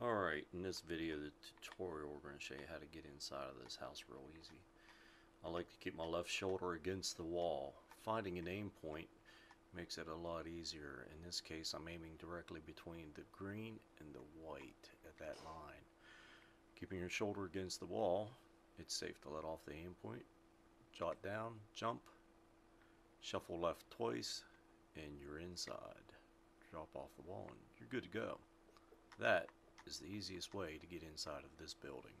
Alright, in this video, the tutorial, we're going to show you how to get inside of this house real easy. I like to keep my left shoulder against the wall. Finding an aim point makes it a lot easier. In this case, I'm aiming directly between the green and the white at that line. Keeping your shoulder against the wall, it's safe to let off the aim point, jot down, jump, shuffle left twice, and you're inside. Drop off the wall and you're good to go. That is the easiest way to get inside of this building.